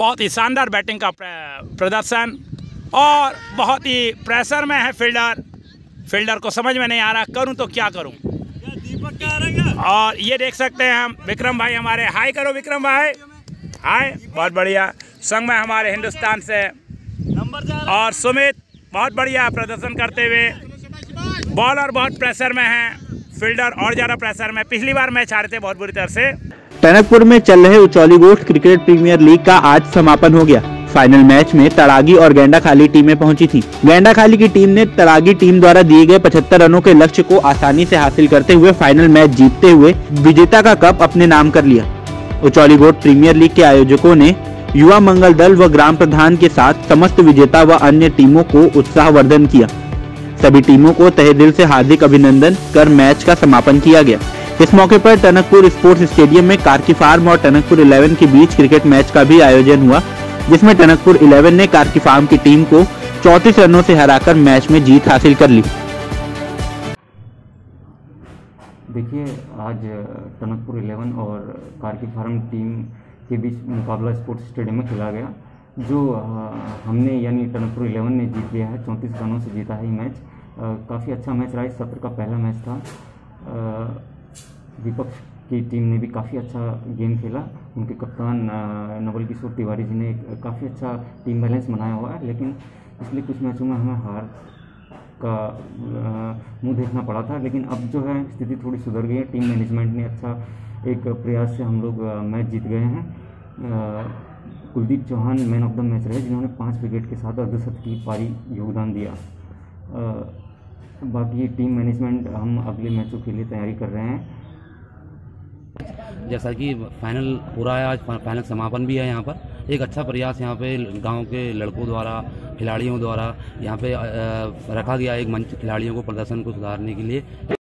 बहुत ही शानदार बैटिंग का प्रदर्शन और बहुत ही प्रेशर में है फील्डर फील्डर को समझ में नहीं आ रहा, करूँ तो क्या करूँ? और ये देख सकते हैं हम, विक्रम भाई हमारे। हाई करो विक्रम भाई। हाय बहुत बढ़िया। संग में हमारे हिंदुस्तान से। और सुमित, बहुत बढ़िया प्रदर्शन करते हुए। बॉलर बहुत प्रेशर में है। फील्डर और ज़्यादा प्रेशर में। पिछली बार मैच हारे थे बहुत बुरी तरह से। टनकपुर में चल रहे Uchauli Goshth cricket premier league का आज समापन हो गया। फाइनल मैच में तड़ागी और गेंडा खाली टीमें पहुँची थी। गेंडा खाली की टीम ने तड़ागी टीम द्वारा दिए गए 75 रनों के लक्ष्य को आसानी से हासिल करते हुए फाइनल मैच जीतते हुए विजेता का कप अपने नाम कर लिया। उचौली गोट प्रीमियर लीग के आयोजकों ने युवा मंगल दल व ग्राम प्रधान के साथ समस्त विजेता व अन्य टीमों को उत्साहवर्धन किया। सभी टीमों को तहे दिल से हार्दिक अभिनंदन। कर मैच का समापन किया गया। इस मौके पर टनकपुर स्पोर्ट्स स्टेडियम में कार्की फार्म और टनकपुर 11 के बीच क्रिकेट मैच का भी आयोजन हुआ, जिसमें टनकपुर 11 ने कार्की फार्म की टीम को चौतीस रनों से हराकर मैच में जीत हासिल कर ली। देखिए, आज टनकपुर 11 और कार्की फार्म टीम के बीच मुकाबला स्पोर्ट्स स्टेडियम में खेला गया, जो हमने यानी टनकपुर 11 ने जीत लिया है, चौंतीस रनों से जीता है मैच। काफ़ी अच्छा मैच रहा, इस सत्र का पहला मैच था। विपक्ष की टीम ने भी काफ़ी अच्छा गेम खेला। उनके कप्तान नवल किशोर तिवारी जी ने काफ़ी अच्छा टीम बैलेंस बनाया हुआ है, लेकिन पिछले कुछ मैचों में हमें हार का मुँह देखना पड़ा था, लेकिन अब जो है स्थिति थोड़ी सुधर गई है। टीम मैनेजमेंट ने अच्छा एक प्रयास से हम लोग मैच जीत गए हैं। Kuldeep Chauhan man of the match रहे, जिन्होंने पाँच विकेट के साथ अर्धशत की पारी योगदान दिया। बाकी टीम मैनेजमेंट हम अगले मैचों के लिए तैयारी कर रहे हैं। जैसा कि फाइनल पूरा है, आज फाइनल समापन भी है यहाँ पर। एक अच्छा प्रयास यहाँ पे गाँव के लड़कों द्वारा, खिलाड़ियों द्वारा यहाँ पे रखा गया एक मंच खिलाड़ियों को प्रदर्शन को सुधारने के लिए।